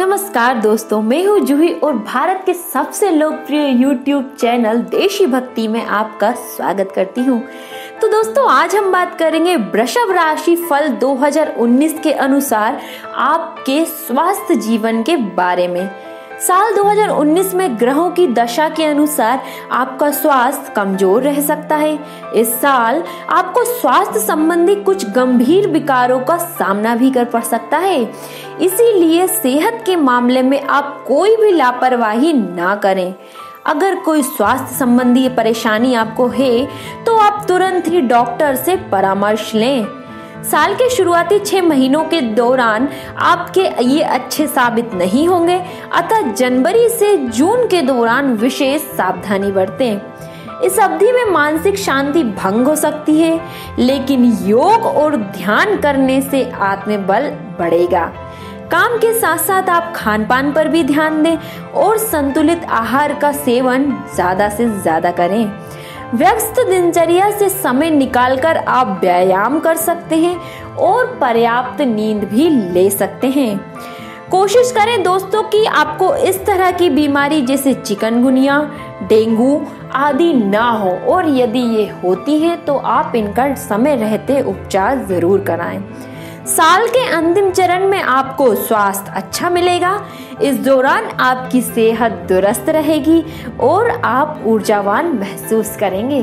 नमस्कार दोस्तों, मैं हूँ जूही और भारत के सबसे लोकप्रिय YouTube चैनल देशी भक्ति में आपका स्वागत करती हूँ। तो दोस्तों, आज हम बात करेंगे वृषभ राशि फल 2019 के अनुसार आपके स्वास्थ्य जीवन के बारे में। साल 2019 में ग्रहों की दशा के अनुसार आपका स्वास्थ्य कमज़ोर रह सकता है। इस साल आपको स्वास्थ्य संबंधी कुछ गंभीर विकारों का सामना भी कर पड़ सकता है। इसीलिए सेहत के मामले में आप कोई भी लापरवाही ना करें। अगर कोई स्वास्थ्य संबंधी परेशानी आपको है तो आप तुरंत ही डॉक्टर से परामर्श लें। साल के शुरुआती छह महीनों के दौरान आपके ये अच्छे साबित नहीं होंगे। अतः जनवरी से जून के दौरान विशेष सावधानी बरतें। इस अवधि में मानसिक शांति भंग हो सकती है, लेकिन योग और ध्यान करने से आत्मबल बढ़ेगा। काम के साथ साथ आप खान पान पर भी ध्यान दें और संतुलित आहार का सेवन ज़्यादा से ज़्यादा करें। व्यस्त दिनचर्या से समय निकालकर आप व्यायाम कर सकते हैं और पर्याप्त नींद भी ले सकते हैं। कोशिश करें दोस्तों कि आपको इस तरह की बीमारी जैसे चिकनगुनिया, डेंगू आदि ना हो और यदि ये होती है तो आप इनका समय रहते उपचार ज़रूर कराएँ। साल के अंतिम चरण में आपको स्वास्थ्य अच्छा मिलेगा इस दौरान आपकी सेहत दुरुस्त रहेगी और आप ऊर्जावान महसूस करेंगे।